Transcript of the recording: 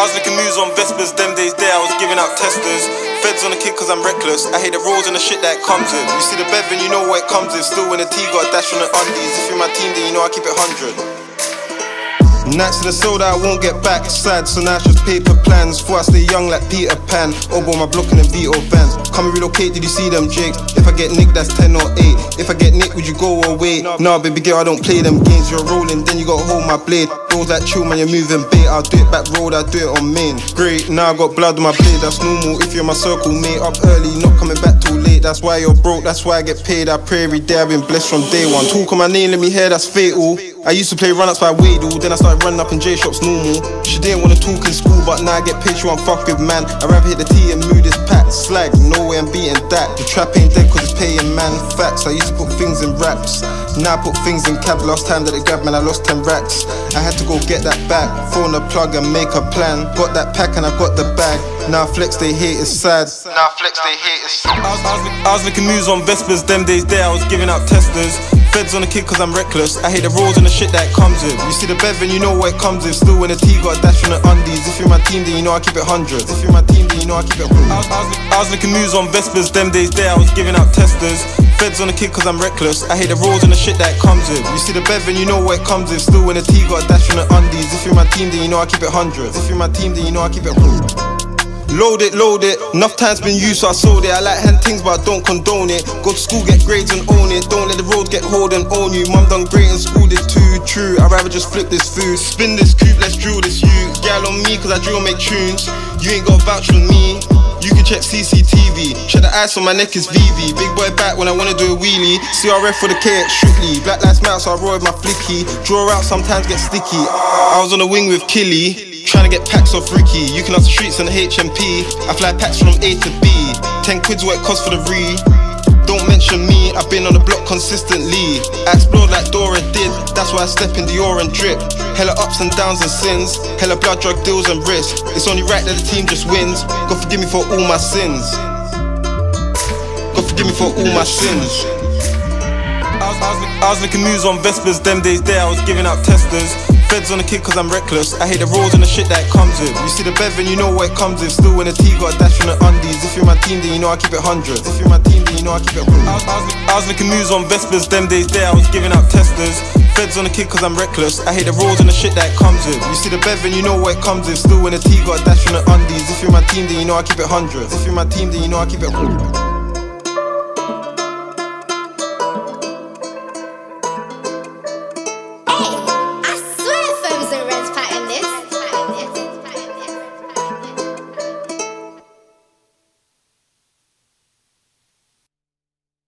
Vespas, them days there, I was giving out testers. Feds on the kick cause I'm reckless. I hate the rules and the shit that comes with. You see the Bevan, you know what it comes with. Still in the T, got a dash on the undies. If you're my team, then you know I keep it 100. Nights in the soda, I won't get back. Sad, so now it's just paper plans. Before I stay young like Peter Pan. Over my block in the Vito vans. Come and relocate, did you see them jigs? If I get nicked, that's 10 or 8. If I get nicked, would you go away? Nah, baby girl, I don't play them games. You're rolling, then you gotta hold my blade. Rolls like chill, man, you're moving bait. I'll do it back road, I'll do it on main. Great, now I got blood on my blade, that's normal. If you're my circle, mate, up early, not coming back too late. That's why you're broke, that's why I get paid. I pray every day, I've been blessed from day one. Talk on my name, let me hear, that's fatal. I used to play run ups by Wadle, then I started running up in J shops normal. She didn't wanna talk in school, but now I get paid, she want fuck with man. I rather hit the T and move this pack. Slag, no way I'm beating that. The trap ain't dead cause it's paying man. Facts, I used to put things in raps. Now I put things in cab. Last time that they grabbed, man, I lost 10 racks. I had to go get that back. Phone a plug and make a plan. Got that pack and I got the bag. Now flex they hate is sad. Now flex they hate is sad. I was, I, was, I was making moves on Vespas, them days there, I was giving out testers. Feds on the kick cause I'm reckless. I hate the roads and the shit that it comes with. You see the Bevan, you know what it comes with. Still in the T, got a dash on the undies. If you're my team, then you know I keep it hundreds. If you're my team, then you know I keep it. I was, I was, I was making moves on Vespas, them days there, I was giving out testers. Feds on the kick cause I'm reckless. I hate the rules and the shit that comes with. You see the Bevan, you know what it comes with. Still in the T, got a dash on the undies. If you're my team, then you know I keep it hundreds. If you're my team, then you know I keep it. Load it, load it. Enough time's been used, so I sold it. I like hand things, but I don't condone it. Go to school, get grades and own it. Don't let the roads get hold and own you. Mum done great in school, did too true. I'd rather just flip this food. Spin this coupe, let's drill this you. Gal on me, cause I drill make tunes. You ain't got vouch for me. You can check CCTV. Check the ice on my neck is VV. Big boy back when I wanna do a wheelie. CRF for the KX strictly. Black lives matter, so I roll with my flicky. Draw out, sometimes get sticky. I was on the wing with Killy. Trying to get packs off Ricky. You can ask the streets and the HMP. I fly packs from A to B. 10 quid's what it costs for the re. Don't mention me, I've been on the block consistently. I explored like Dora did, that's why I step in Dior and drip. Hella ups and downs and sins, hella blood drug deals and risk. It's only right that the team just wins. God forgive me for all my sins. God forgive me for all my sins. I was, I, was, I was making moves on Vespas, them days there, I was giving out testers. Feds on the kick cause I'm reckless. I hate the rules and the shit that comes with. You see the Bevan, you know what it comes with. Still in the T, got a dash from the undies. If you're my team, then you know I keep it hundreds. If you're my team, then you know I keep it. I was, I was, I was making moves on Vespas, them days there, I was giving out testers. Feds on the kick cause I'm reckless. I hate the rules and the shit that comes with. You see the Bevan, you know what it comes with. Still in the T, got a dash from the undies. If you're my team, then you know I keep it hundreds. If you're my team, then you know I keep it.